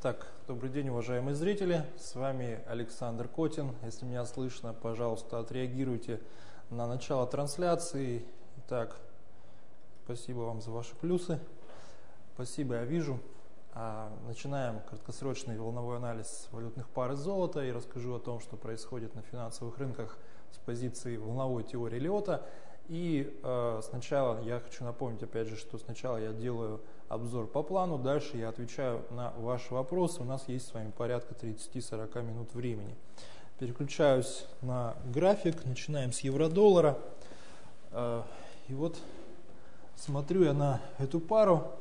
Так, добрый день, уважаемые зрители. С вами Александр Котин. Если меня слышно, пожалуйста, отреагируйте на начало трансляции. Итак, спасибо вам за ваши плюсы. Спасибо, я вижу. А, начинаем краткосрочный волновой анализ валютных пар и золота и расскажу о том, что происходит на финансовых рынках с позиции волновой теории Лиота. И э, сначала я хочу напомнить, опять же, что сначала я делаю обзор по плану, дальше я отвечаю на ваши вопросы. У нас есть с вами порядка 30-40 минут времени. Переключаюсь на график, начинаем с евро-доллара. Э, и вот смотрю я на эту пару,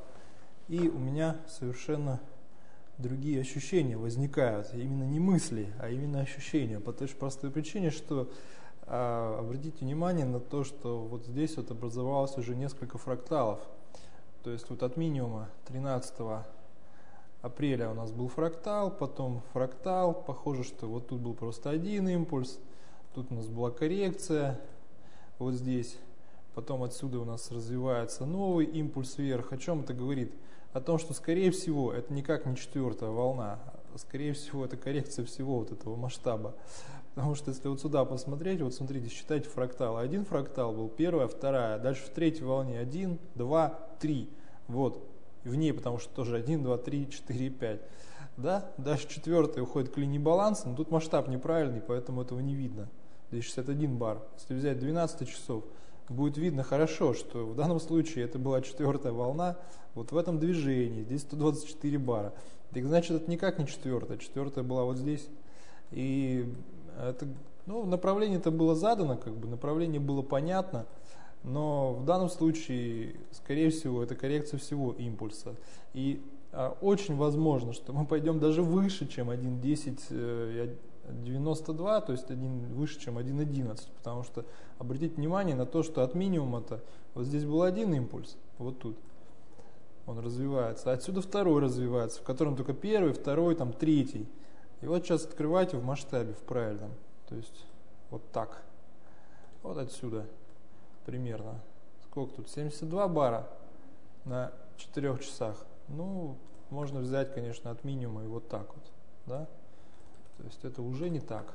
и у меня совершенно другие ощущения возникают. Именно не мысли, а именно ощущения. По той же простой причине, что а, обратите внимание на то, что вот здесь вот образовалось уже несколько фракталов. То есть вот от минимума 13 апреля у нас был фрактал, потом фрактал, похоже, что вот тут был просто один импульс, тут у нас была коррекция, вот здесь, потом отсюда у нас развивается новый импульс вверх. О чем это говорит? О том, что скорее всего это никак не четвертая волна, а скорее всего это коррекция всего вот этого масштаба. Потому что если вот сюда посмотреть, вот смотрите, считайте фракталы. Один фрактал был, первая, вторая, дальше в третьей волне один, два, три. Вот, в ней, потому что тоже 1, 2, 3, 4, 5. Да? Дальше четвертая уходит к линии баланса, но тут масштаб неправильный, поэтому этого не видно. Здесь 61 бар. Если взять 12 часов, будет видно хорошо, что в данном случае это была четвертая волна, вот в этом движении, здесь 124 бара. Так значит, это никак не четвертая, четвертая была вот здесь. И это, ну, направление это было задано, как бы направление было понятно, но в данном случае, скорее всего, это коррекция всего импульса. И а, очень возможно, что мы пойдем даже выше, чем 1.10 92, э, то есть один, выше, чем 1.11, потому что обратите внимание на то, что от минимума-то вот здесь был один импульс, вот тут он развивается, отсюда второй развивается, в котором только первый, второй, там третий. И вот сейчас открывайте в масштабе, в правильном. То есть вот так. Вот отсюда примерно. Сколько тут? 72 бара на 4 часах. Ну, можно взять, конечно, от минимума и вот так вот. Да? То есть это уже не так.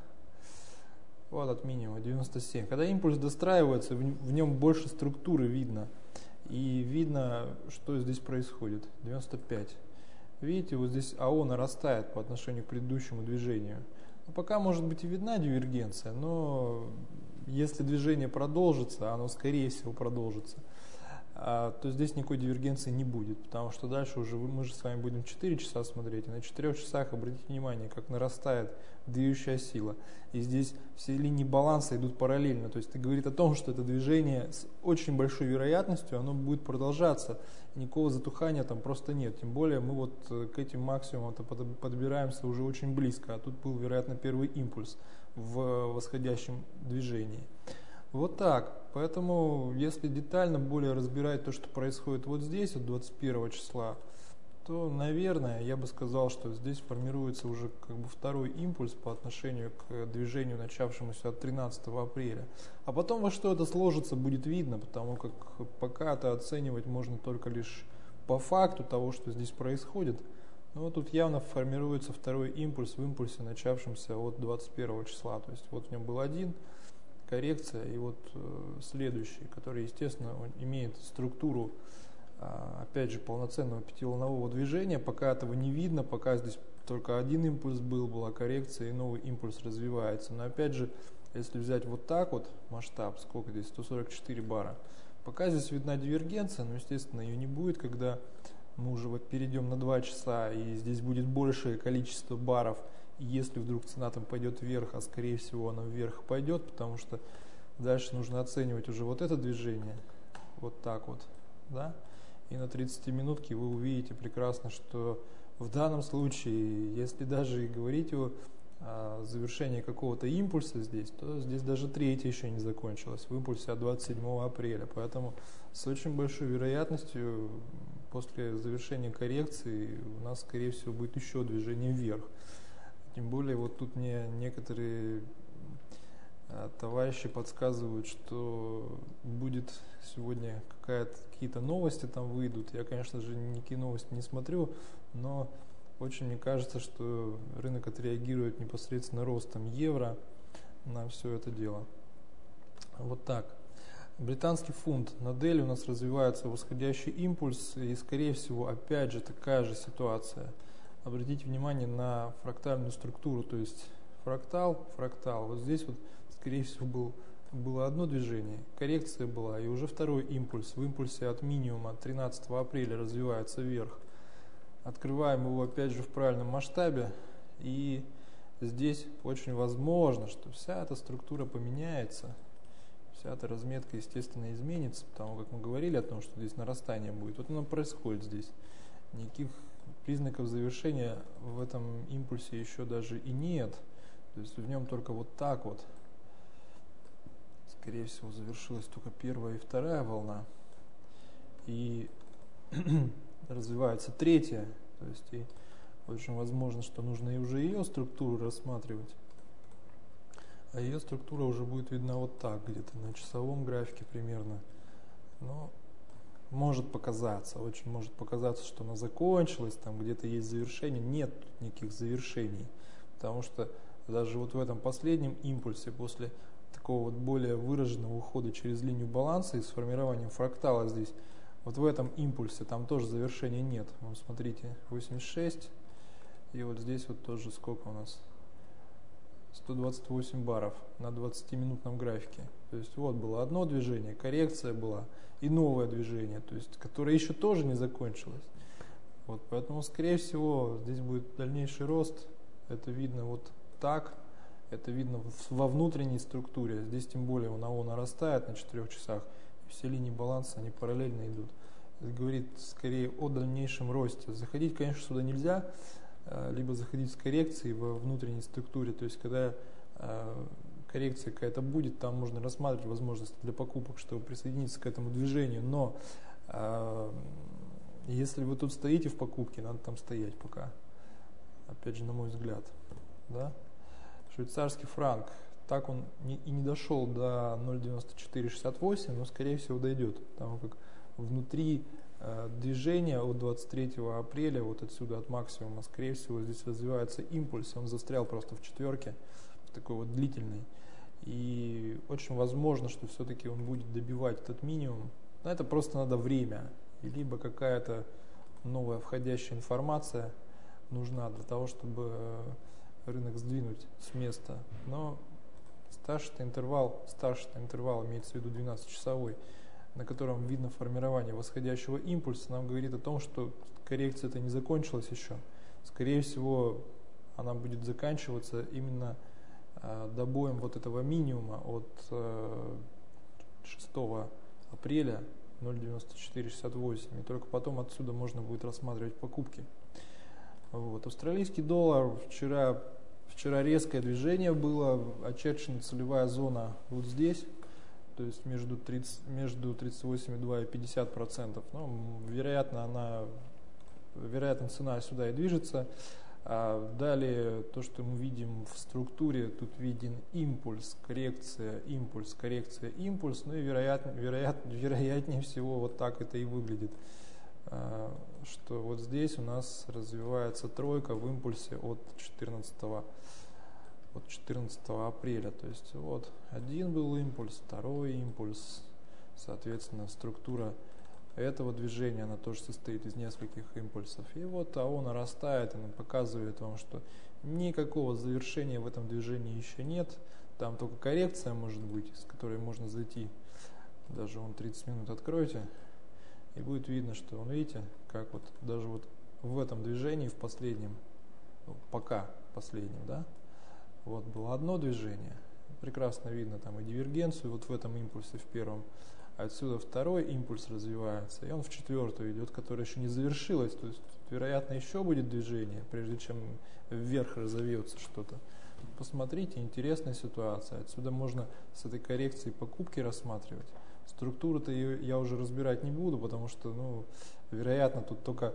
Вот от минимума 97. Когда импульс достраивается, в нем больше структуры видно. И видно, что здесь происходит. 95. Видите, вот здесь АО нарастает по отношению к предыдущему движению. Но пока может быть и видна дивергенция, но если движение продолжится, оно скорее всего продолжится, а, то здесь никакой дивергенции не будет, потому что дальше уже мы же с вами будем 4 часа смотреть, и на 4 часах обратите внимание, как нарастает движущая сила. И здесь все линии баланса идут параллельно, то есть это говорит о том, что это движение с очень большой вероятностью, оно будет продолжаться, никакого затухания там просто нет, тем более мы вот э, к этим максимумам подбираемся уже очень близко, а тут был, вероятно, первый импульс в восходящем движении. Вот так. Поэтому, если детально более разбирать то, что происходит вот здесь, от 21 числа, то, наверное, я бы сказал, что здесь формируется уже как бы второй импульс по отношению к движению, начавшемуся от 13 апреля. А потом во что это сложится, будет видно, потому как пока это оценивать можно только лишь по факту того, что здесь происходит. Вот тут явно формируется второй импульс в импульсе, начавшемся от 21 числа. То есть вот в нем был один, коррекция, и вот э, следующий, который, естественно, имеет структуру, а, опять же, полноценного пятиволнового движения. Пока этого не видно, пока здесь только один импульс был, была коррекция, и новый импульс развивается. Но опять же, если взять вот так вот масштаб, сколько здесь, 144 бара, пока здесь видна дивергенция, но, естественно, ее не будет, когда мы уже вот перейдем на 2 часа, и здесь будет большее количество баров, если вдруг цена там пойдет вверх, а скорее всего она вверх пойдет, потому что дальше нужно оценивать уже вот это движение, вот так вот, да, и на 30 минутке вы увидите прекрасно, что в данном случае, если даже и говорить о завершении какого-то импульса здесь, то здесь даже третья еще не закончилась в импульсе от 27 апреля. Поэтому с очень большой вероятностью после завершения коррекции у нас, скорее всего, будет еще движение вверх. Тем более вот тут мне некоторые а, товарищи подсказывают, что будет сегодня какие-то новости там выйдут. Я, конечно же, никакие новости не смотрю, но очень мне кажется, что рынок отреагирует непосредственно ростом евро на все это дело. Вот так. Британский фунт. На Дели у нас развивается восходящий импульс и, скорее всего, опять же такая же ситуация. Обратите внимание на фрактальную структуру, то есть фрактал, фрактал. Вот здесь вот, скорее всего, был, было одно движение, коррекция была, и уже второй импульс. В импульсе от минимума 13 апреля развивается вверх. Открываем его опять же в правильном масштабе, и здесь очень возможно, что вся эта структура поменяется, вся эта разметка, естественно, изменится, потому как мы говорили о том, что здесь нарастание будет. Вот оно происходит здесь. Никаких признаков завершения в этом импульсе еще даже и нет. То есть в нем только вот так вот, скорее всего, завершилась только первая и вторая волна. И развивается третья, то есть и очень возможно, что нужно и уже ее структуру рассматривать. А ее структура уже будет видна вот так, где-то на часовом графике примерно. Но может показаться, очень может показаться, что она закончилась, там где-то есть завершение. Нет никаких завершений, потому что даже вот в этом последнем импульсе после такого вот более выраженного ухода через линию баланса и сформированием фрактала здесь, вот в этом импульсе там тоже завершения нет. Вот смотрите, 86, и вот здесь вот тоже сколько у нас? 128 баров на 20-минутном графике. То есть вот было одно движение, коррекция была и новое движение, то есть, которое еще тоже не закончилось. Вот, поэтому, скорее всего, здесь будет дальнейший рост. Это видно вот так, это видно во внутренней структуре. Здесь тем более он АО нарастает на 4 часах. Все линии баланса, они параллельно идут. Это говорит скорее о дальнейшем росте. Заходить, конечно, сюда нельзя, либо заходить с коррекцией во внутренней структуре, то есть когда э, коррекция какая-то будет, там можно рассматривать возможности для покупок, чтобы присоединиться к этому движению, но э, если вы тут стоите в покупке, надо там стоять пока, опять же, на мой взгляд, да? Швейцарский франк, так он и не дошел до 0.9468, но скорее всего дойдет, потому как внутри Э, движение от 23 апреля, вот отсюда от максимума, скорее всего, здесь развивается импульс, он застрял просто в четверке, такой вот длительный. И очень возможно, что все-таки он будет добивать этот минимум. Но это просто надо время, либо какая-то новая входящая информация нужна для того, чтобы э, рынок сдвинуть с места. Но старший интервал, старший интервал имеется в виду 12-часовой, на котором видно формирование восходящего импульса, нам говорит о том, что коррекция это не закончилась еще. Скорее всего, она будет заканчиваться именно э, добоем вот этого минимума от э, 6 апреля 0.9468. И только потом отсюда можно будет рассматривать покупки. Вот. Австралийский доллар вчера, вчера резкое движение было, очерчена целевая зона вот здесь то есть между, 30, между 38,2 и 50 процентов. Ну, вероятно, она, вероятно, цена сюда и движется. А далее то, что мы видим в структуре, тут виден импульс, коррекция, импульс, коррекция, импульс. Ну и вероятно, вероятно, вероятнее всего вот так это и выглядит. А, что вот здесь у нас развивается тройка в импульсе от 14 от 14 апреля. То есть вот один был импульс, второй импульс, соответственно, структура этого движения, она тоже состоит из нескольких импульсов. И вот АО нарастает, она показывает вам, что никакого завершения в этом движении еще нет. Там только коррекция может быть, с которой можно зайти. Даже он 30 минут откройте, и будет видно, что, он видите, как вот даже вот в этом движении, в последнем, ну, пока последнем, да, вот было одно движение, прекрасно видно там и дивергенцию вот в этом импульсе в первом. Отсюда второй импульс развивается, и он в четвертую идет, которая еще не завершилась. То есть, вероятно, еще будет движение, прежде чем вверх разовьется что-то. Посмотрите, интересная ситуация. Отсюда можно с этой коррекцией покупки рассматривать. Структуру-то я уже разбирать не буду, потому что, ну, вероятно, тут только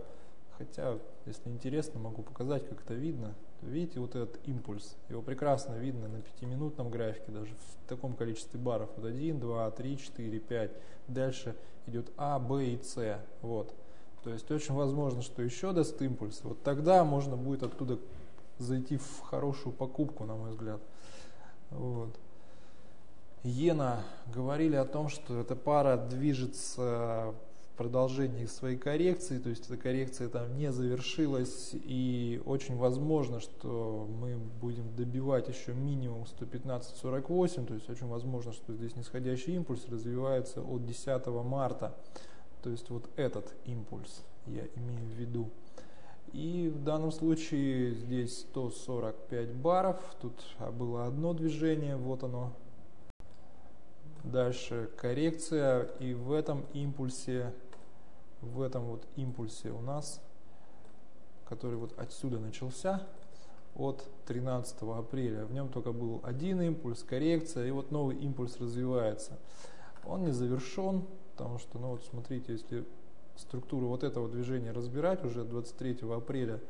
Хотя, если интересно, могу показать, как это видно. Видите вот этот импульс? Его прекрасно видно на пятиминутном графике, даже в таком количестве баров. Вот 1, 2, 3, 4, 5. Дальше идет А, Б и С. Вот. То есть очень возможно, что еще даст импульс. Вот тогда можно будет оттуда зайти в хорошую покупку, на мой взгляд. Вот. Иена говорили о том, что эта пара движется продолжении своей коррекции, то есть эта коррекция там не завершилась, и очень возможно, что мы будем добивать еще минимум 115-48, то есть очень возможно, что здесь нисходящий импульс развивается от 10 марта, то есть вот этот импульс я имею в виду. И в данном случае здесь 145 баров, тут было одно движение, вот оно. Дальше коррекция, и в этом импульсе, в этом вот импульсе у нас, который вот отсюда начался, от 13 апреля. В нем только был один импульс, коррекция, и вот новый импульс развивается. Он не завершен, потому что, ну вот смотрите, если структуру вот этого движения разбирать уже 23 апреля,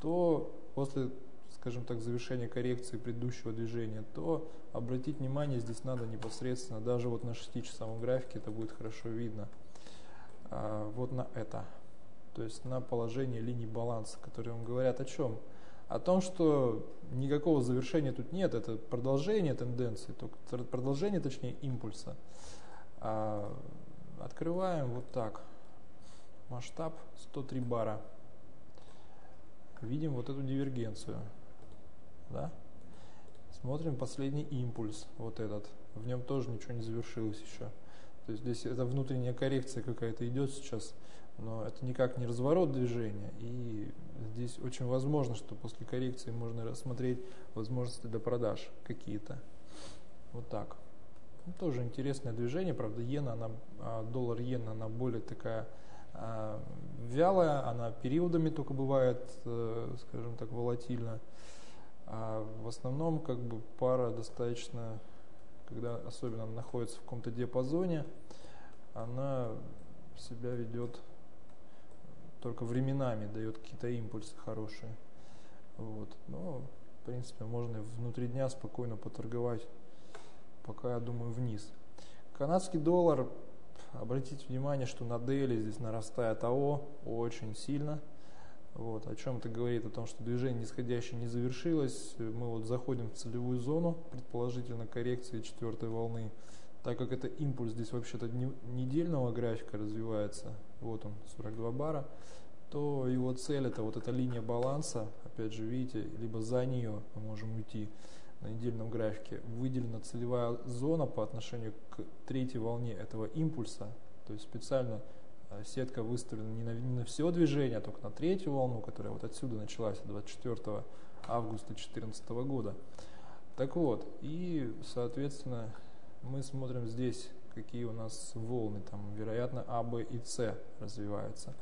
то после, скажем так, завершения коррекции предыдущего движения, то обратить внимание здесь надо непосредственно, даже вот на 6-часовом графике это будет хорошо видно, вот на это, то есть на положение линий баланса, которые вам говорят о чем? О том, что никакого завершения тут нет, это продолжение тенденции, только продолжение, точнее, импульса. А, открываем вот так масштаб 103 бара. Видим вот эту дивергенцию. Да? Смотрим последний импульс, вот этот. В нем тоже ничего не завершилось еще. То есть здесь это внутренняя коррекция какая-то идет сейчас, но это никак не разворот движения. И здесь очень возможно, что после коррекции можно рассмотреть возможности для продаж какие-то. Вот так. Ну, тоже интересное движение, правда, иена, она, а, доллар иена, она более такая а, вялая, она периодами только бывает, э, скажем так, волатильна. А в основном как бы пара достаточно, когда особенно находится в каком-то диапазоне, она себя ведет только временами, дает какие-то импульсы хорошие. Вот. Но, в принципе, можно внутри дня спокойно поторговать, пока, я думаю, вниз. Канадский доллар Обратите внимание, что на Дели здесь нарастает АО очень сильно. Вот, о чем это говорит? О том, что движение нисходящее не завершилось. Мы вот заходим в целевую зону, предположительно коррекции четвертой волны. Так как это импульс здесь вообще-то недельного графика развивается, вот он, 42 бара, то его цель это вот эта линия баланса, опять же, видите, либо за нее мы можем уйти, на недельном графике выделена целевая зона по отношению к третьей волне этого импульса. То есть специально э, сетка выставлена не на, не на все движение, а только на третью волну, которая вот отсюда началась 24 августа 2014 года. Так вот, и соответственно мы смотрим здесь, какие у нас волны, там вероятно А, Б и С развиваются.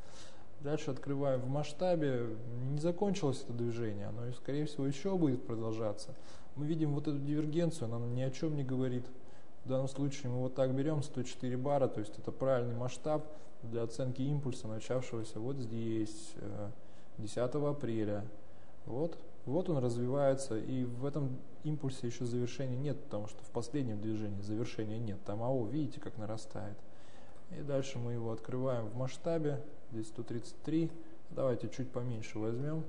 Дальше открываем в масштабе, не закончилось это движение, оно скорее всего еще будет продолжаться мы видим вот эту дивергенцию, она ни о чем не говорит. В данном случае мы вот так берем 104 бара, то есть это правильный масштаб для оценки импульса, начавшегося вот здесь, 10 э, апреля. Вот, вот он развивается, и в этом импульсе еще завершения нет, потому что в последнем движении завершения нет. Там АО, видите, как нарастает. И дальше мы его открываем в масштабе, здесь 133. Давайте чуть поменьше возьмем.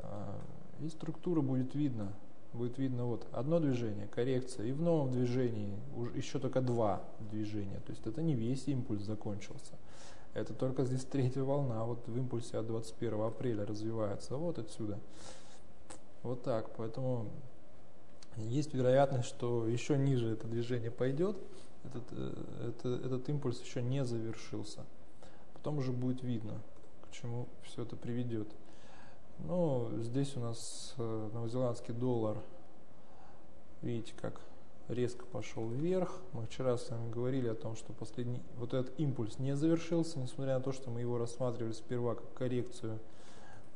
А, и структура будет видна будет видно вот одно движение, коррекция, и в новом движении уже еще только два движения. То есть это не весь импульс закончился. Это только здесь третья волна, вот в импульсе от 21 апреля развивается, вот отсюда. Вот так, поэтому есть вероятность, что еще ниже это движение пойдет, этот, э, это, этот импульс еще не завершился. Потом уже будет видно, к чему все это приведет. Ну, здесь у нас э, новозеландский доллар, видите, как резко пошел вверх. Мы вчера с вами говорили о том, что последний вот этот импульс не завершился, несмотря на то, что мы его рассматривали сперва как коррекцию.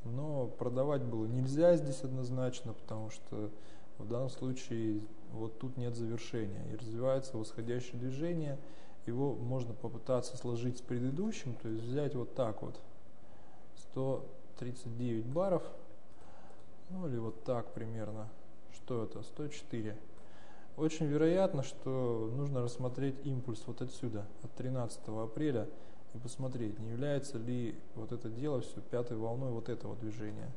Но продавать было нельзя здесь однозначно, потому что в данном случае вот тут нет завершения и развивается восходящее движение. Его можно попытаться сложить с предыдущим, то есть взять вот так вот 100 39 баров. Ну или вот так примерно. Что это? 104. Очень вероятно, что нужно рассмотреть импульс вот отсюда, от 13 апреля. И посмотреть, не является ли вот это дело все пятой волной вот этого движения,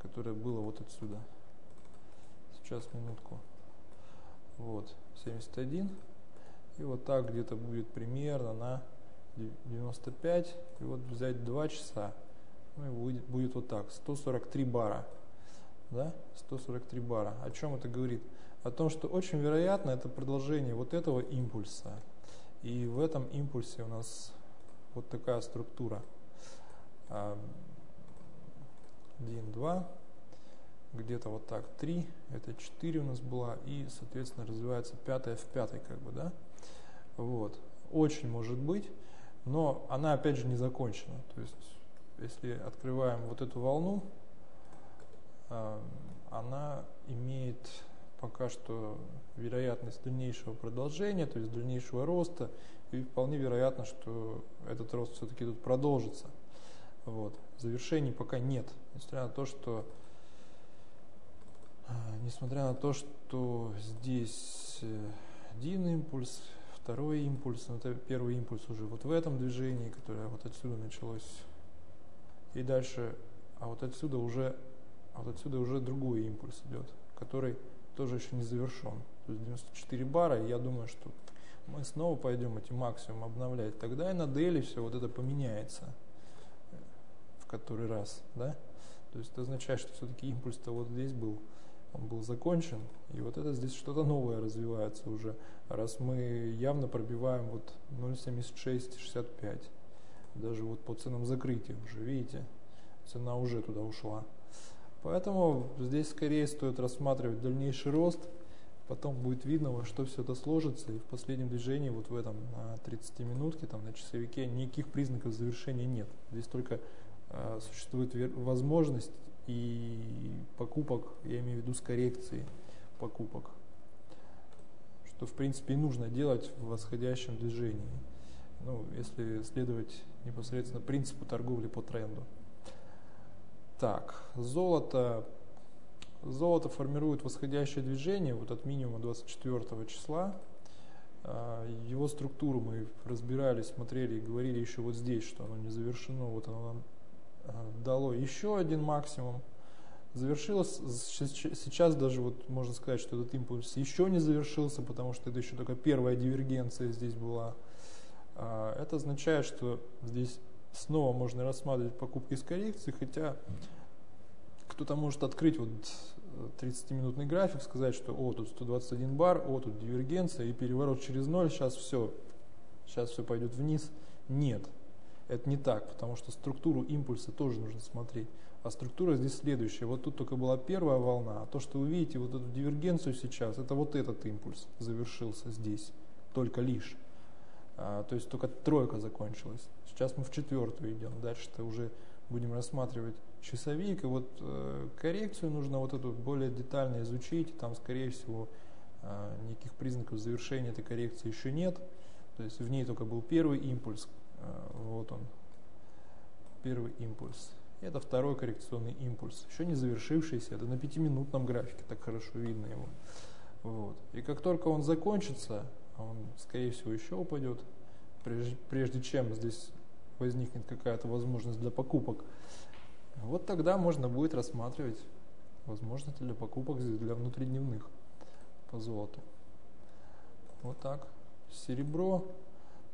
которое было вот отсюда. Сейчас, минутку. Вот, 71. И вот так где-то будет примерно на 95. И вот взять 2 часа. Ну и будет, будет вот так, 143 бара. Да? 143 бара. О чем это говорит? О том, что очень вероятно это продолжение вот этого импульса. И в этом импульсе у нас вот такая структура. 1, 2, где-то вот так 3, это 4 у нас была, и, соответственно, развивается пятая в пятой, как бы, да. Вот. Очень может быть, но она, опять же, не закончена. То есть, если открываем вот эту волну, она имеет пока что вероятность дальнейшего продолжения, то есть дальнейшего роста, и вполне вероятно, что этот рост все-таки тут продолжится. Вот. Завершений пока нет, несмотря на то, что а, несмотря на то, что здесь э, один импульс, второй импульс, но это первый импульс уже вот в этом движении, которое вот отсюда началось, и дальше, а вот отсюда уже, а вот отсюда уже другой импульс идет, который тоже еще не завершен. То есть 94 бара, и я думаю, что мы снова пойдем эти максимум обновлять. Тогда и на Дели все вот это поменяется в который раз, да? То есть это означает, что все-таки импульс-то вот здесь был, он был закончен, и вот это здесь что-то новое развивается уже, раз мы явно пробиваем вот 0.7665, даже вот по ценам закрытия уже, видите, цена уже туда ушла. Поэтому здесь скорее стоит рассматривать дальнейший рост, потом будет видно, во что все это сложится, и в последнем движении, вот в этом на 30 минутке, там на часовике, никаких признаков завершения нет. Здесь только э, существует возможность и покупок, я имею в виду с коррекцией покупок, что в принципе и нужно делать в восходящем движении, ну, если следовать непосредственно принципу торговли по тренду. Так, золото. Золото формирует восходящее движение вот от минимума 24 числа. А, его структуру мы разбирали, смотрели и говорили еще вот здесь, что оно не завершено. Вот оно нам а, дало еще один максимум. Завершилось, сейчас даже вот можно сказать, что этот импульс еще не завершился, потому что это еще только первая дивергенция здесь была. А, это означает, что здесь снова можно рассматривать покупки с коррекцией, хотя кто-то может открыть вот 30-минутный график, сказать, что о, тут 121 бар, о, тут дивергенция и переворот через ноль, сейчас все, сейчас все пойдет вниз. Нет, это не так, потому что структуру импульса тоже нужно смотреть. А структура здесь следующая. Вот тут только была первая волна, а то, что вы видите, вот эту дивергенцию сейчас, это вот этот импульс завершился здесь, только лишь. А, то есть только тройка закончилась. Сейчас мы в четвертую идем. Дальше-то уже будем рассматривать часовик. И вот э, коррекцию нужно вот эту более детально изучить. Там, скорее всего, э, никаких признаков завершения этой коррекции еще нет. То есть в ней только был первый импульс. Э, вот он. Первый импульс. И это второй коррекционный импульс. Еще не завершившийся. Это на пятиминутном графике. Так хорошо видно его. Вот. И как только он закончится, он, скорее всего, еще упадет, прежде, прежде чем здесь возникнет какая-то возможность для покупок, вот тогда можно будет рассматривать возможности для покупок для внутридневных по золоту. Вот так. Серебро.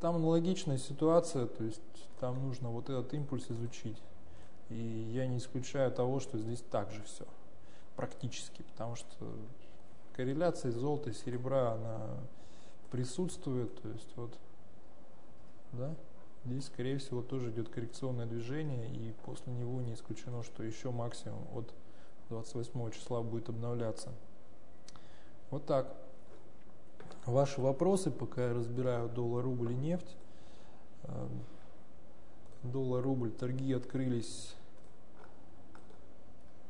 Там аналогичная ситуация, то есть там нужно вот этот импульс изучить. И я не исключаю того, что здесь также все практически, потому что корреляция золота и серебра, она присутствует, то есть вот, да, здесь, скорее всего, тоже идет коррекционное движение, и после него не исключено, что еще максимум от 28 числа будет обновляться. Вот так. Ваши вопросы, пока я разбираю доллар, рубль и нефть. Эм, доллар, рубль, торги открылись.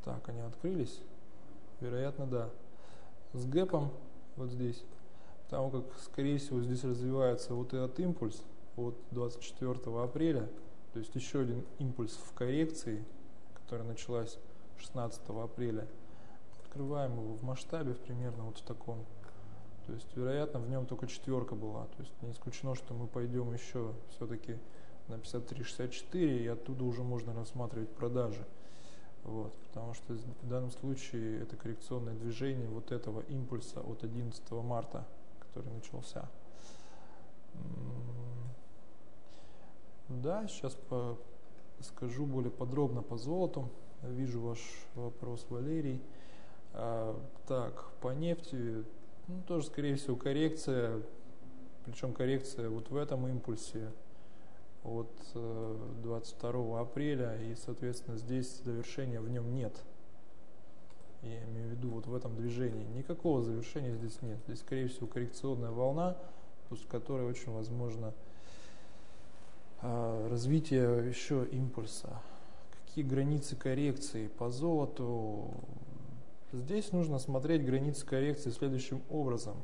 Так, они открылись? Вероятно, да. С гэпом вот здесь потому как, скорее всего, здесь развивается вот этот импульс от 24 апреля, то есть еще один импульс в коррекции, которая началась 16 апреля. Открываем его в масштабе примерно вот в таком. То есть, вероятно, в нем только четверка была. То есть не исключено, что мы пойдем еще все-таки на 53.64, и оттуда уже можно рассматривать продажи. Вот, потому что в данном случае это коррекционное движение вот этого импульса от 11 марта, который начался. Да, сейчас по, скажу более подробно по золоту. Вижу ваш вопрос, Валерий. А, так, по нефти, ну, тоже, скорее всего, коррекция, причем коррекция вот в этом импульсе от 22 э, апреля, и, соответственно, здесь завершения в нем нет. Я имею в виду вот в этом движении. Никакого завершения здесь нет. Здесь, скорее всего, коррекционная волна, после которой очень возможно развитие еще импульса. Какие границы коррекции по золоту? Здесь нужно смотреть границы коррекции следующим образом.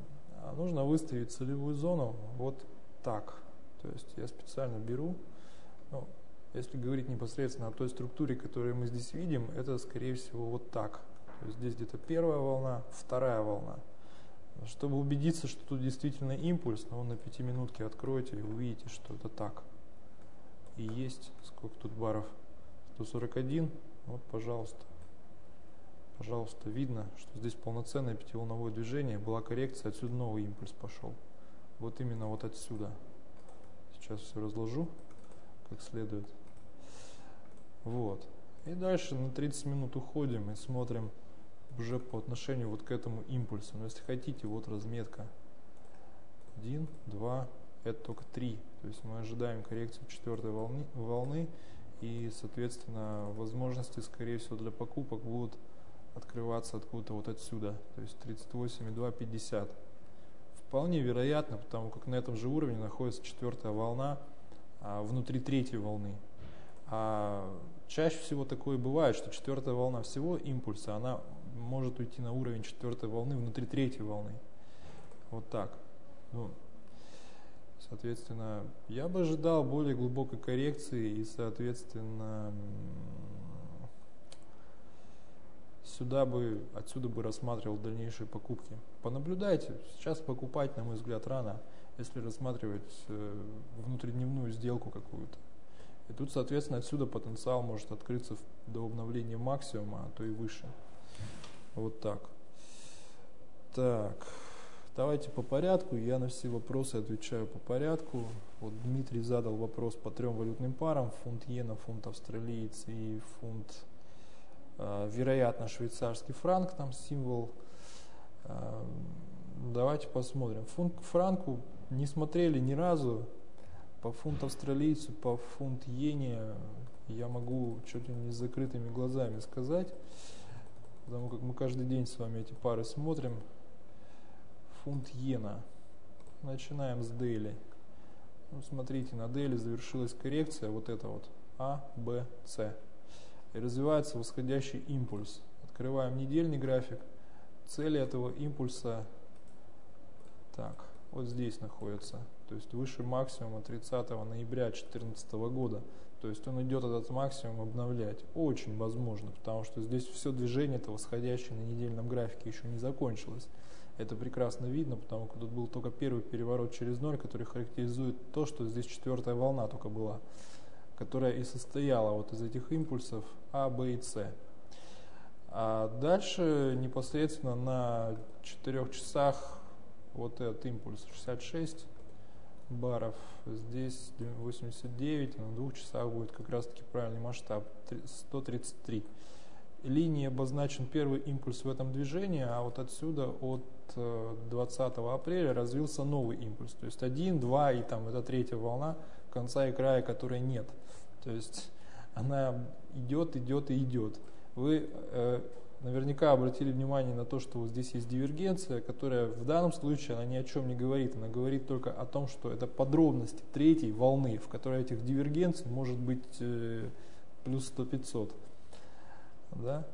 А, нужно выставить целевую зону вот так. То есть я специально беру, ну, если говорить непосредственно о той структуре, которую мы здесь видим, это скорее всего вот так. То есть здесь где-то первая волна, вторая волна. Чтобы убедиться, что тут действительно импульс, ну, на пятиминутке откройте и увидите, что это так. И есть, сколько тут баров? 141. Вот, пожалуйста. Пожалуйста, видно, что здесь полноценное пятиволновое движение, была коррекция, отсюда новый импульс пошел. Вот именно вот отсюда. Сейчас все разложу как следует. Вот. И дальше на 30 минут уходим и смотрим уже по отношению вот к этому импульсу. Но если хотите, вот разметка. 1, 2, это только 3. То есть мы ожидаем коррекцию четвертой волны, волны и, соответственно, возможности, скорее всего, для покупок будут открываться откуда-то вот отсюда, то есть 38,2, 50. Вполне вероятно, потому как на этом же уровне находится четвертая волна а, внутри третьей волны. А чаще всего такое бывает, что четвертая волна всего импульса, она может уйти на уровень четвертой волны внутри третьей волны. Вот так. Ну, соответственно, я бы ожидал более глубокой коррекции и, соответственно, сюда бы, отсюда бы рассматривал дальнейшие покупки. Понаблюдайте, сейчас покупать, на мой взгляд, рано, если рассматривать э, внутридневную сделку какую-то. И тут, соответственно, отсюда потенциал может открыться до обновления максимума, а то и выше. Вот так. Так, давайте по порядку. Я на все вопросы отвечаю по порядку. Вот Дмитрий задал вопрос по трем валютным парам. Фунт иена, фунт австралиец и фунт Э, вероятно, швейцарский франк, там символ. Э, давайте посмотрим. Фунт к франку не смотрели ни разу. По фунт австралийцу, по фунт иене я могу чуть ли не с закрытыми глазами сказать, потому как мы каждый день с вами эти пары смотрим. Фунт иена. Начинаем с дейли. Ну, смотрите, на дейли завершилась коррекция, вот это вот, А, Б, С и развивается восходящий импульс. Открываем недельный график. Цель этого импульса так, вот здесь находится. То есть выше максимума 30 ноября 2014 года. То есть он идет этот максимум обновлять. Очень возможно, потому что здесь все движение это восходящее на недельном графике еще не закончилось. Это прекрасно видно, потому что тут был только первый переворот через ноль, который характеризует то, что здесь четвертая волна только была которая и состояла вот из этих импульсов А, Б и С. А дальше непосредственно на 4 часах вот этот импульс 66 баров, здесь 89, на двух часах будет как раз таки правильный масштаб 133. Линией обозначен первый импульс в этом движении, а вот отсюда от 20 э, апреля развился новый импульс. То есть 1, 2 и там это третья волна конца и края которой нет. То есть она идет, идет и идет. Вы э, наверняка обратили внимание на то, что вот здесь есть дивергенция, которая в данном случае она ни о чем не говорит. Она говорит только о том, что это подробности третьей волны, в которой этих дивергенций может быть э, плюс 100-500. Да?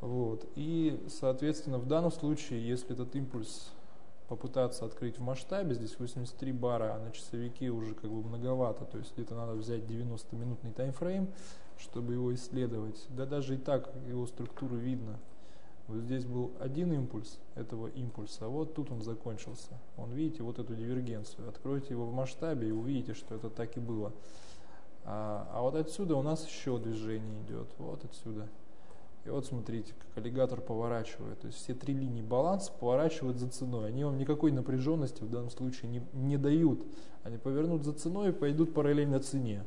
Вот. И, соответственно, в данном случае, если этот импульс попытаться открыть в масштабе, здесь 83 бара, а на часовике уже как бы многовато, то есть где-то надо взять 90-минутный таймфрейм, чтобы его исследовать. Да даже и так его структуру видно. Вот здесь был один импульс этого импульса, а вот тут он закончился. Он, видите, вот эту дивергенцию. Откройте его в масштабе и увидите, что это так и было. А, а вот отсюда у нас еще движение идет, вот отсюда. И вот смотрите, как аллигатор поворачивает. То есть все три линии баланса поворачивают за ценой. Они вам никакой напряженности в данном случае не, не дают. Они повернут за ценой и пойдут параллельно цене.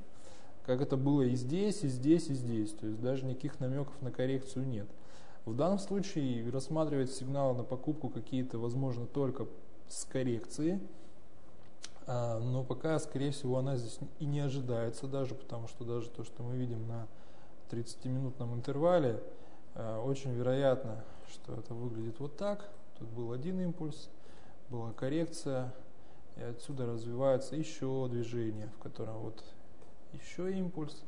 Как это было и здесь, и здесь, и здесь. То есть даже никаких намеков на коррекцию нет. В данном случае рассматривать сигналы на покупку какие-то возможно только с коррекцией. А, но пока, скорее всего, она здесь и не ожидается даже, потому что даже то, что мы видим на 30-минутном интервале, очень вероятно, что это выглядит вот так. Тут был один импульс, была коррекция, и отсюда развивается еще движение, в котором вот еще импульс,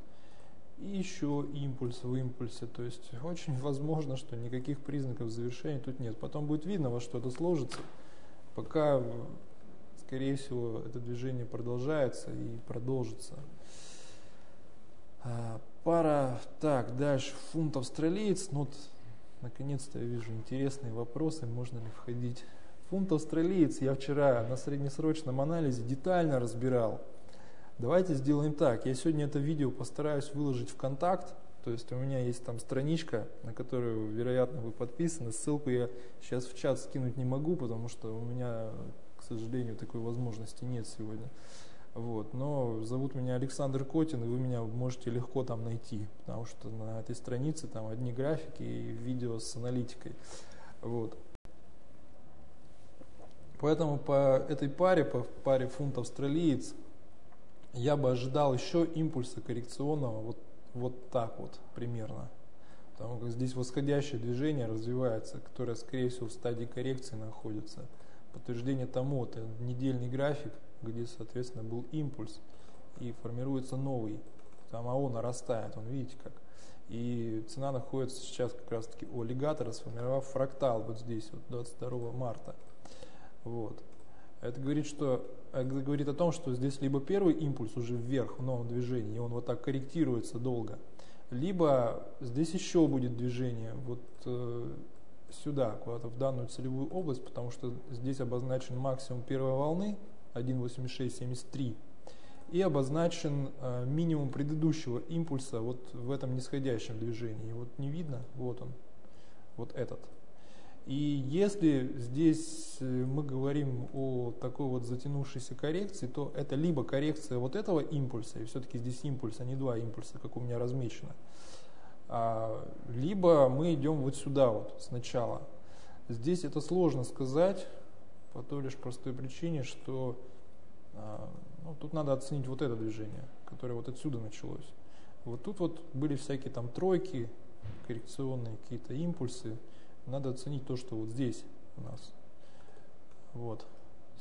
и еще импульс в импульсе. То есть очень возможно, что никаких признаков завершения тут нет. Потом будет видно, во что это сложится. Пока скорее всего, это движение продолжается и продолжится. Пара, так, дальше, фунт австралиец. Ну, вот, наконец-то я вижу интересные вопросы, можно ли входить. Фунт австралиец я вчера на среднесрочном анализе детально разбирал. Давайте сделаем так. Я сегодня это видео постараюсь выложить в контакт. То есть у меня есть там страничка, на которую, вероятно, вы подписаны. Ссылку я сейчас в чат скинуть не могу, потому что у меня к сожалению, такой возможности нет сегодня. Вот. Но зовут меня Александр Котин, и вы меня можете легко там найти, потому что на этой странице там одни графики и видео с аналитикой. Вот. Поэтому по этой паре, по паре фунт австралиец, я бы ожидал еще импульса коррекционного вот, вот так вот примерно. Потому как здесь восходящее движение развивается, которое, скорее всего, в стадии коррекции находится. Подтверждение тому, это недельный график, где, соответственно, был импульс, и формируется новый. Там АО нарастает, он видите как. И цена находится сейчас как раз таки у аллигатора, сформировав фрактал вот здесь, вот 22 марта. Вот. Это говорит, что, это говорит о том, что здесь либо первый импульс уже вверх в новом движении, и он вот так корректируется долго, либо здесь еще будет движение. Вот э, сюда, куда-то в данную целевую область, потому что здесь обозначен максимум первой волны 1.8673 и обозначен э, минимум предыдущего импульса вот в этом нисходящем движении. вот не видно, вот он, вот этот. И если здесь э, мы говорим о такой вот затянувшейся коррекции, то это либо коррекция вот этого импульса, и все-таки здесь импульс, а не два импульса, как у меня размечено, а, либо мы идем вот сюда вот сначала. Здесь это сложно сказать по той лишь простой причине, что а, ну, тут надо оценить вот это движение, которое вот отсюда началось. Вот тут вот были всякие там тройки, коррекционные какие-то импульсы. Надо оценить то, что вот здесь у нас. Вот.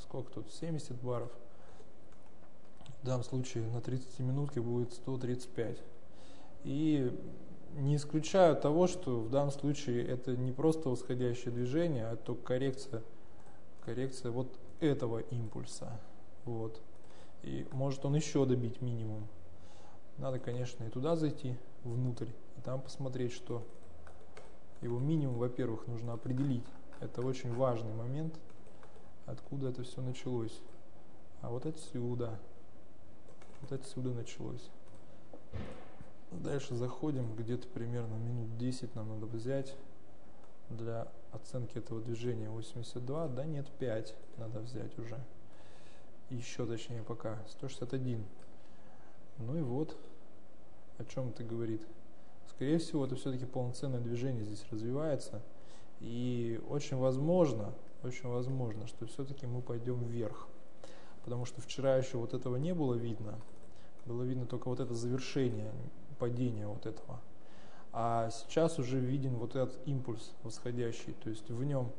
Сколько тут? 70 баров. В данном случае на 30 минутке будет 135. И не исключаю того, что в данном случае это не просто восходящее движение, а то коррекция, коррекция вот этого импульса. Вот. И может он еще добить минимум. Надо, конечно, и туда зайти, внутрь, и там посмотреть, что его минимум, во-первых, нужно определить. Это очень важный момент, откуда это все началось. А вот отсюда, вот отсюда началось. Дальше заходим, где-то примерно минут 10 нам надо взять для оценки этого движения 82, да нет 5 надо взять уже. Еще точнее пока, 161. Ну и вот, о чем это говорит. Скорее всего, это все-таки полноценное движение здесь развивается. И очень возможно, очень возможно, что все-таки мы пойдем вверх. Потому что вчера еще вот этого не было видно. Было видно только вот это завершение падения вот этого. А сейчас уже виден вот этот импульс восходящий, то есть в нем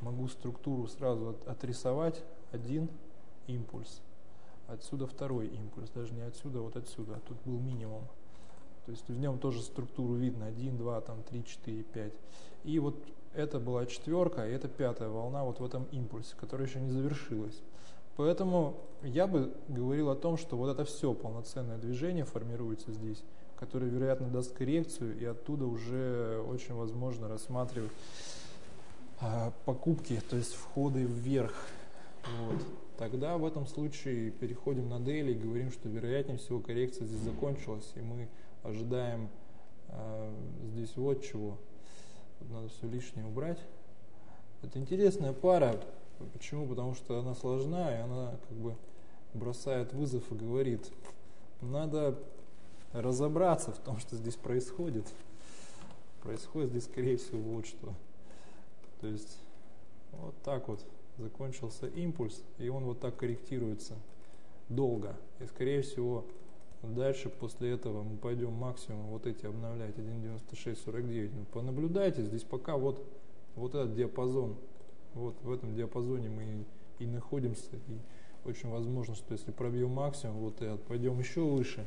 могу структуру сразу отрисовать один импульс. Отсюда второй импульс, даже не отсюда, а вот отсюда. Тут был минимум. То есть в нем тоже структуру видно 1, 2, там 3, 4, 5. И вот это была четверка, и это пятая волна вот в этом импульсе, которая еще не завершилась. Поэтому я бы говорил о том, что вот это все полноценное движение формируется здесь который, вероятно, даст коррекцию, и оттуда уже очень возможно рассматривать а, покупки, то есть входы вверх. Вот. тогда в этом случае переходим на дейли и говорим, что вероятнее всего коррекция здесь закончилась, и мы ожидаем э, здесь вот чего. Надо все лишнее убрать. Это интересная пара. Почему? Потому что она сложная, и она как бы бросает вызов и говорит, надо разобраться в том, что здесь происходит. Происходит здесь, скорее всего, вот что. То есть вот так вот закончился импульс, и он вот так корректируется долго. И скорее всего дальше после этого мы пойдем максимум вот эти обновлять 1.9649. Ну, понаблюдайте, здесь пока вот, вот этот диапазон, вот в этом диапазоне мы и, и находимся. И очень возможно, что если пробьем максимум, вот этот, пойдем еще выше.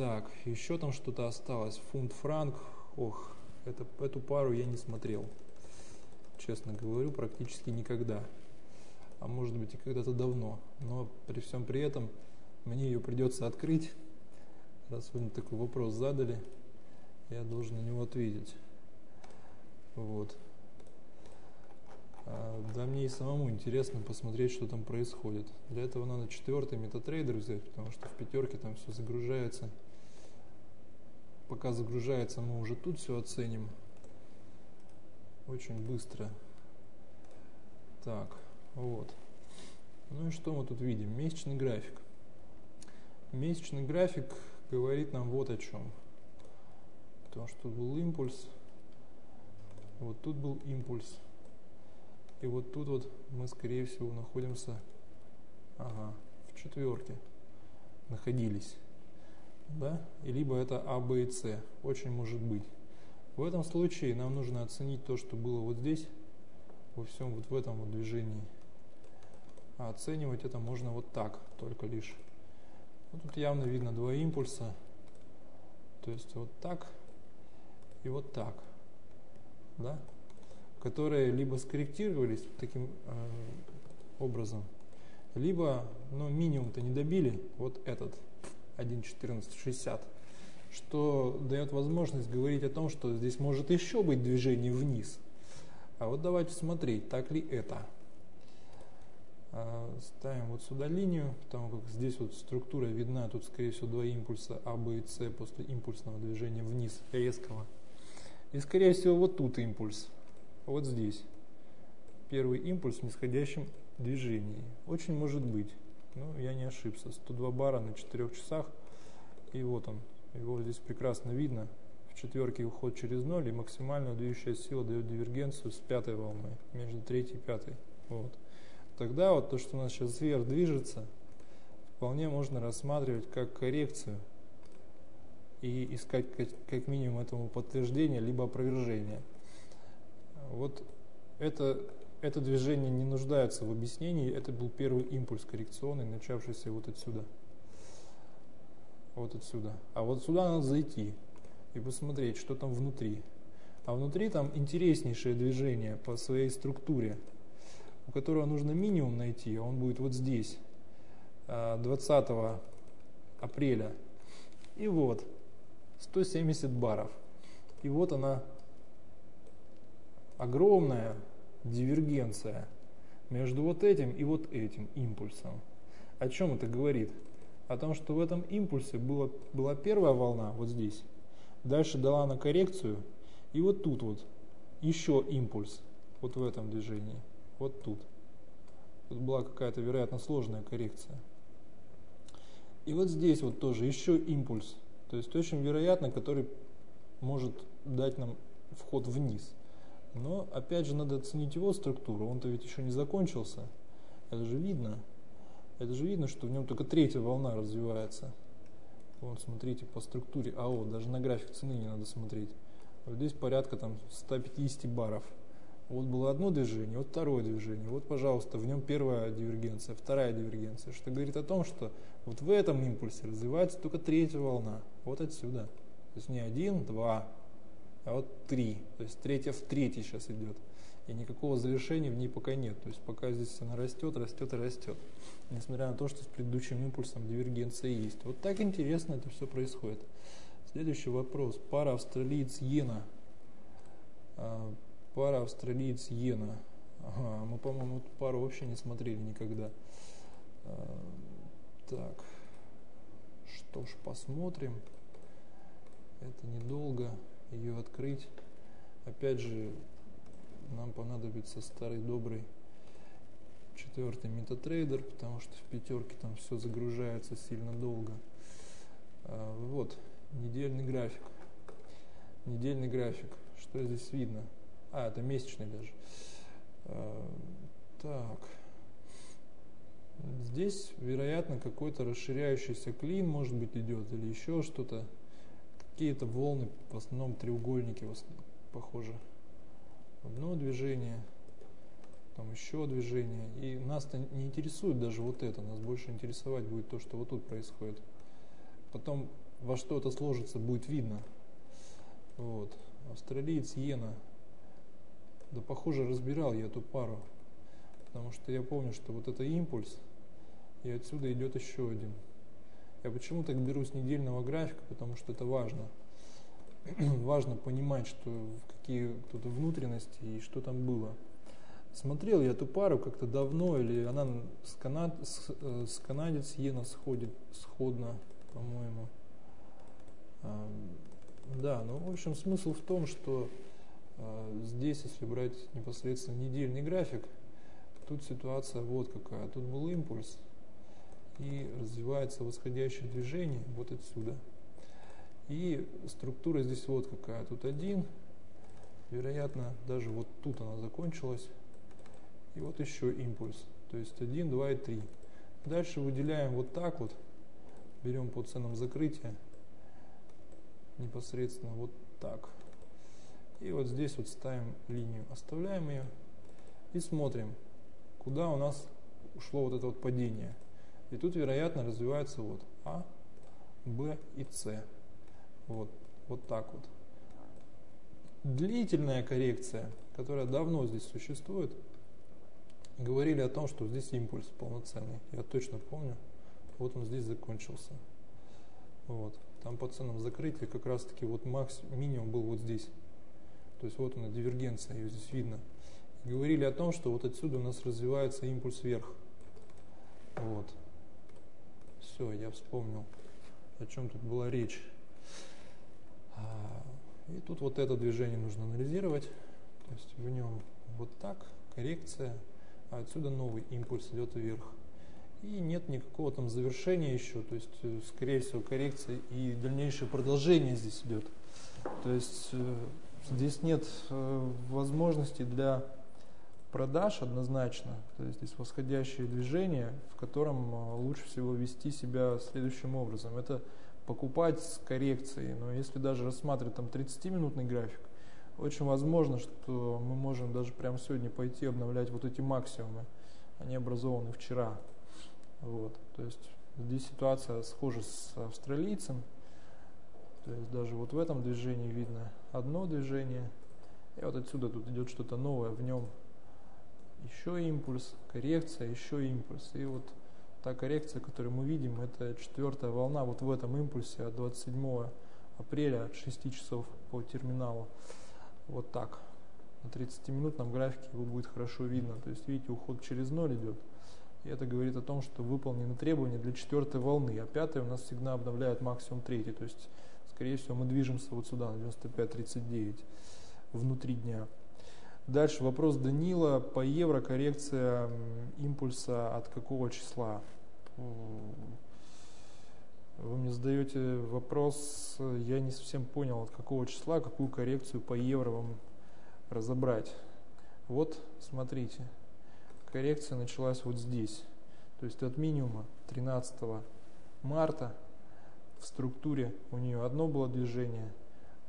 Так, еще там что-то осталось. Фунт-франк. Ох, это, эту пару я не смотрел честно говорю, практически никогда. А может быть и когда-то давно. Но при всем при этом мне ее придется открыть. Раз вы мне такой вопрос задали, я должен на него ответить. Вот. А, да мне и самому интересно посмотреть, что там происходит. Для этого надо четвертый метатрейдер взять, потому что в пятерке там все загружается. Пока загружается, мы уже тут все оценим очень быстро. Так, вот. Ну и что мы тут видим? Месячный график. Месячный график говорит нам вот о чем. Потому что был импульс, вот тут был импульс. И вот тут вот мы, скорее всего, находимся ага, в четверке. Находились. Да? И либо это А, Б и С. Очень может быть. В этом случае нам нужно оценить то, что было вот здесь, во всем вот в этом вот движении. А оценивать это можно вот так, только лишь. Вот тут явно видно два импульса. То есть вот так и вот так. Да? Которые либо скорректировались таким э, образом, либо ну, минимум-то не добили, вот этот 1.1460 что дает возможность говорить о том, что здесь может еще быть движение вниз. А вот давайте смотреть, так ли это. А, ставим вот сюда линию, потому как здесь вот структура видна, тут скорее всего два импульса А, Б и С после импульсного движения вниз, резкого. И скорее всего вот тут импульс, вот здесь. Первый импульс в нисходящем движении. Очень может быть. Ну, я не ошибся. 102 бара на 4 часах. И вот он, его здесь прекрасно видно. В четверке уход через ноль и максимальная движущая сила дает дивергенцию с пятой волной, между третьей и пятой. Вот. Тогда вот то, что у нас сейчас вверх движется, вполне можно рассматривать как коррекцию и искать как, как минимум этому подтверждение либо опровержение. Вот это, это движение не нуждается в объяснении, это был первый импульс коррекционный, начавшийся вот отсюда вот отсюда. А вот сюда надо зайти и посмотреть, что там внутри. А внутри там интереснейшее движение по своей структуре, у которого нужно минимум найти, он будет вот здесь, 20 а, апреля. И вот, 170 баров. И вот она, огромная дивергенция между вот этим и вот этим импульсом. О чем это говорит? о том, что в этом импульсе было, была первая волна, вот здесь, дальше дала на коррекцию, и вот тут вот еще импульс, вот в этом движении, вот тут. Тут была какая-то, вероятно, сложная коррекция. И вот здесь вот тоже еще импульс, то есть очень вероятно, который может дать нам вход вниз. Но опять же надо оценить его структуру, он-то ведь еще не закончился, это же видно. Это же видно, что в нем только третья волна развивается. Вот смотрите по структуре АО, даже на график цены не надо смотреть. Вот здесь порядка там 150 баров. Вот было одно движение, вот второе движение. Вот, пожалуйста, в нем первая дивергенция, вторая дивергенция. Что говорит о том, что вот в этом импульсе развивается только третья волна. Вот отсюда. То есть не один, два, а вот три. То есть третья в третий сейчас идет и никакого завершения в ней пока нет. То есть пока здесь она растет, растет и растет. Несмотря на то, что с предыдущим импульсом дивергенция есть. Вот так интересно это все происходит. Следующий вопрос. Пара австралиец иена. А, пара австралиец иена. Ага, мы, по-моему, эту пару вообще не смотрели никогда. А, так, что ж, посмотрим. Это недолго ее открыть. Опять же, нам понадобится старый добрый четвертый метатрейдер, потому что в пятерке там все загружается сильно долго. А, вот, недельный график. Недельный график. Что здесь видно? А, это месячный даже. А, так. Здесь, вероятно, какой-то расширяющийся клин, может быть, идет, или еще что-то. Какие-то волны, в основном треугольники, похоже. Одно движение, там еще движение. И нас-то не интересует даже вот это, нас больше интересовать будет то, что вот тут происходит. Потом во что это сложится, будет видно. Вот. Австралиец Йена. Да, похоже, разбирал я эту пару. Потому что я помню, что вот это импульс, и отсюда идет еще один. Я почему так беру с недельного графика, потому что это важно. важно понимать, что какие тут внутренности и что там было. Смотрел я эту пару как-то давно, или она с, канад, с, э, с канадец Йена сходит, сходно, по-моему. Да, ну, в общем, смысл в том, что а, здесь, если брать непосредственно недельный график, тут ситуация вот какая. Тут был импульс, и развивается восходящее движение вот отсюда. И структура здесь вот какая. Тут один, вероятно, даже вот тут она закончилась. И вот еще импульс. То есть 1, 2 и 3. Дальше выделяем вот так вот. Берем по ценам закрытия. Непосредственно вот так. И вот здесь вот ставим линию. Оставляем ее. И смотрим, куда у нас ушло вот это вот падение. И тут, вероятно, развивается вот А, Б и С. Вот, вот так вот. Длительная коррекция, которая давно здесь существует, говорили о том, что здесь импульс полноценный. Я точно помню. Вот он здесь закончился. Вот. Там по ценам закрытия как раз таки вот макс, минимум был вот здесь. То есть вот она дивергенция, ее здесь видно. Говорили о том, что вот отсюда у нас развивается импульс вверх. Вот. Все, я вспомнил, о чем тут была речь. А, и тут вот это движение нужно анализировать. То есть в нем вот так, коррекция, а отсюда новый импульс идет вверх. И нет никакого там завершения еще, то есть, э, скорее всего, коррекция и дальнейшее продолжение здесь идет. То есть э, здесь нет э, возможности для продаж однозначно, то есть здесь восходящее движение, в котором лучше всего вести себя следующим образом. Это покупать с коррекцией, но если даже рассматривать там 30-минутный график, очень возможно, что мы можем даже прямо сегодня пойти обновлять вот эти максимумы. Они образованы вчера. Вот. То есть здесь ситуация схожа с австралийцем. То есть даже вот в этом движении видно одно движение. И вот отсюда тут идет что-то новое, в нем еще импульс, коррекция, еще импульс. И вот та коррекция, которую мы видим, это четвертая волна вот в этом импульсе от 27 апреля от 6 часов по терминалу вот так. На 30-минутном графике его будет хорошо видно. То есть, видите, уход через ноль идет. И это говорит о том, что выполнены требования для четвертой волны, а пятая у нас всегда обновляет максимум третий. То есть, скорее всего, мы движемся вот сюда, на 95.39, внутри дня. Дальше вопрос Данила. По евро коррекция импульса от какого числа? Вы мне задаете вопрос, я не совсем понял, от какого числа, какую коррекцию по евро вам разобрать. Вот, смотрите, коррекция началась вот здесь. То есть от минимума 13 марта в структуре у нее одно было движение,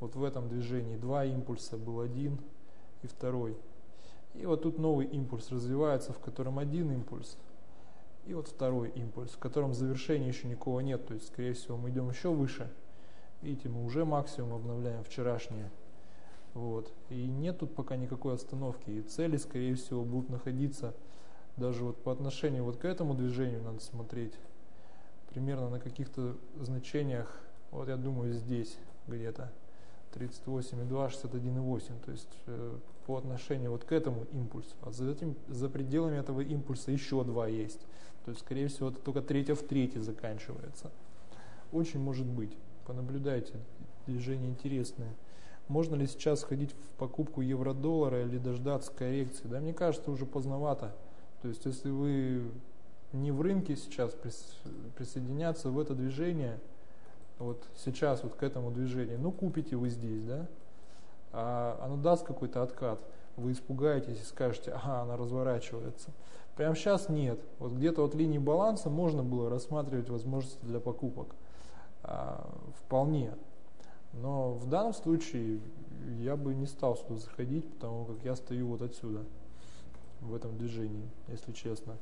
вот в этом движении два импульса, был один и второй. И вот тут новый импульс развивается, в котором один импульс – и вот второй импульс, в котором завершения еще никого нет, то есть, скорее всего, мы идем еще выше. Видите, мы уже максимум обновляем вчерашнее. Вот. И нет тут пока никакой остановки. И цели, скорее всего, будут находиться даже вот по отношению вот к этому движению надо смотреть. Примерно на каких-то значениях, вот я думаю, здесь где-то. 38,2, 61,8. То есть э, по отношению вот к этому импульсу. А за, этим, за пределами этого импульса еще два есть. То есть, скорее всего, это только третья в третьей заканчивается. Очень может быть. Понаблюдайте, движение интересное. Можно ли сейчас сходить в покупку евро-доллара или дождаться коррекции? Да, мне кажется, уже поздновато. То есть, если вы не в рынке сейчас присоединяться в это движение, вот сейчас вот к этому движению, ну купите вы здесь, да, а оно даст какой-то откат, вы испугаетесь и скажете, ага, она разворачивается. Прямо сейчас нет. Вот где-то от линии баланса можно было рассматривать возможности для покупок. А, вполне. Но в данном случае я бы не стал сюда заходить, потому как я стою вот отсюда, в этом движении, если честно.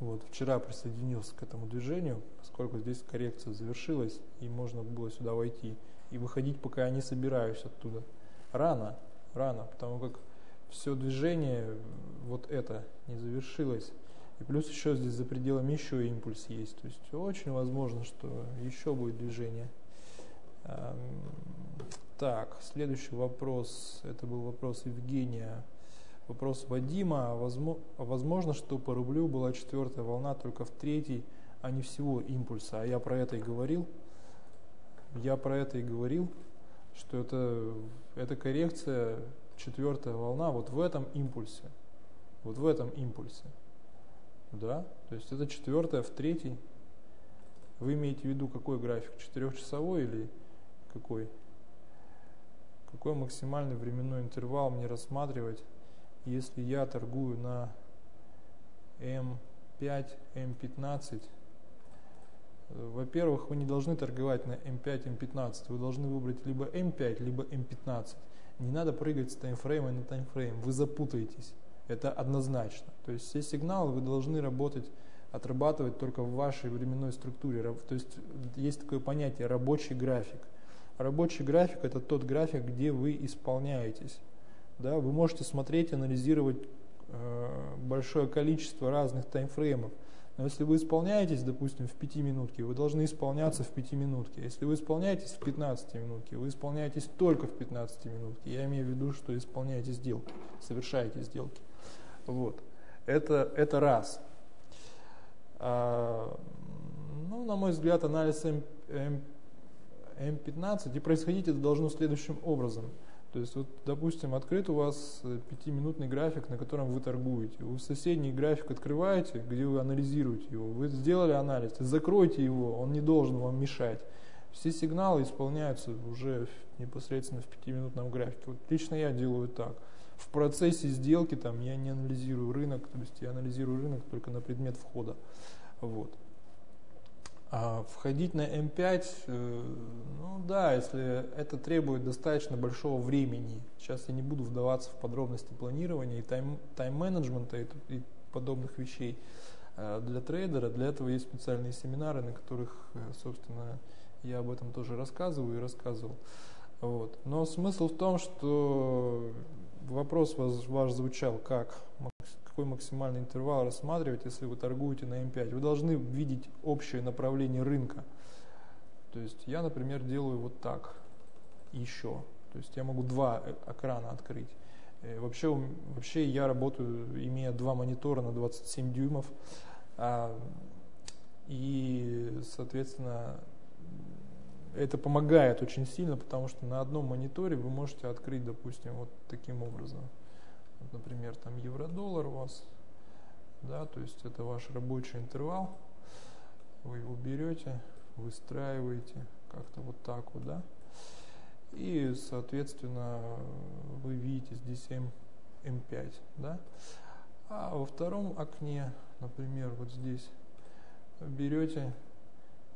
Вот, вчера присоединился к этому движению, поскольку здесь коррекция завершилась, и можно было сюда войти. И выходить пока я не собираюсь оттуда. Рано, рано, потому как все движение, вот это, не завершилось. И плюс еще здесь за пределами еще импульс есть. То есть очень возможно, что еще будет движение. Так, следующий вопрос. Это был вопрос Евгения. Вопрос Вадима. Возможно, что по рублю была четвертая волна только в третьей, а не всего импульса. А я про это и говорил. Я про это и говорил, что это, это коррекция, четвертая волна вот в этом импульсе. Вот в этом импульсе. Да, то есть это четвертая в третий. Вы имеете в виду какой график? Четырехчасовой или какой? Какой максимальный временной интервал мне рассматривать, если я торгую на М5, М15? Во-первых, вы не должны торговать на М5, М15. Вы должны выбрать либо М5, либо М15. Не надо прыгать с таймфрейма на таймфрейм. Вы запутаетесь. Это однозначно. То есть все сигналы вы должны работать, отрабатывать только в вашей временной структуре. То есть есть такое понятие рабочий график. Рабочий график это тот график, где вы исполняетесь. Да, вы можете смотреть, анализировать э, большое количество разных таймфреймов. Но если вы исполняетесь, допустим, в 5 минутке, вы должны исполняться в 5 минутке. Если вы исполняетесь в 15 минутке, вы исполняетесь только в 15 минутке. Я имею в виду, что исполняете сделки, совершаете сделки. Вот. Это, это раз. А, ну, на мой взгляд, анализ М, М, М15 и происходить это должно следующим образом. То есть, вот, допустим, открыт у вас пятиминутный график, на котором вы торгуете. Вы соседний график открываете, где вы анализируете его. Вы сделали анализ, закройте его, он не должен вам мешать. Все сигналы исполняются уже непосредственно в пятиминутном графике. Вот лично я делаю так в процессе сделки там я не анализирую рынок, то есть я анализирую рынок только на предмет входа. Вот. А входить на М5, э, ну да, если это требует достаточно большого времени. Сейчас я не буду вдаваться в подробности планирования и тайм, тайм-менеджмента и, и подобных вещей э, для трейдера. Для этого есть специальные семинары, на которых, э, собственно, я об этом тоже рассказываю и рассказывал. Вот. Но смысл в том, что вопрос ваш, звучал как, какой максимальный интервал рассматривать, если вы торгуете на М5. Вы должны видеть общее направление рынка. То есть я, например, делаю вот так еще. То есть я могу два э, экрана открыть. Э, вообще, вообще я работаю, имея два монитора на 27 дюймов. А, и, соответственно, это помогает очень сильно, потому что на одном мониторе вы можете открыть, допустим, вот таким образом. Вот, например, там евро-доллар у вас, да, то есть это ваш рабочий интервал. Вы его берете, выстраиваете как-то вот так вот, да. И, соответственно, вы видите здесь M, M5, да. А во втором окне, например, вот здесь берете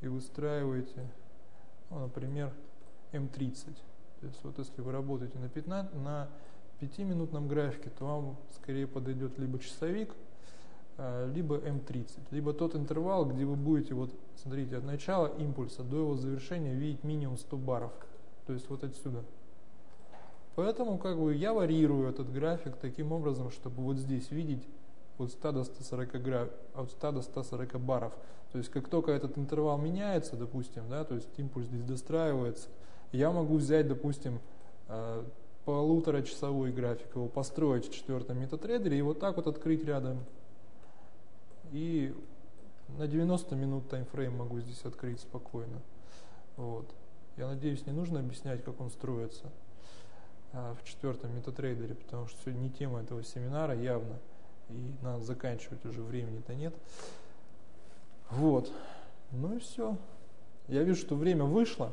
и выстраиваете ну, например, М30. То есть вот если вы работаете на, 15, на 5-минутном графике, то вам скорее подойдет либо часовик, а, либо М30, либо тот интервал, где вы будете, вот смотрите, от начала импульса до его завершения видеть минимум 100 баров, то есть вот отсюда. Поэтому как бы я варьирую этот график таким образом, чтобы вот здесь видеть от 100 до 140, граф, от 100 до 140 баров. То есть как только этот интервал меняется, допустим, да, то есть импульс здесь достраивается, я могу взять, допустим, э, полуторачасовой график, его построить в четвертом метатрейдере и вот так вот открыть рядом. И на 90 минут таймфрейм могу здесь открыть спокойно. Вот. Я надеюсь, не нужно объяснять, как он строится а, в четвертом метатрейдере, потому что сегодня не тема этого семинара явно. И надо заканчивать уже, времени-то нет. Вот. Ну и все. Я вижу, что время вышло.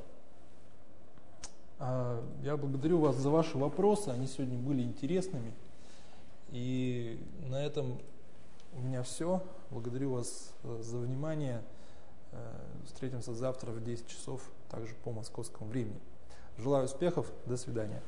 А, я благодарю вас за ваши вопросы, они сегодня были интересными. И на этом у меня все. Благодарю вас э, за внимание. Э, встретимся завтра в 10 часов, также по московскому времени. Желаю успехов. До свидания.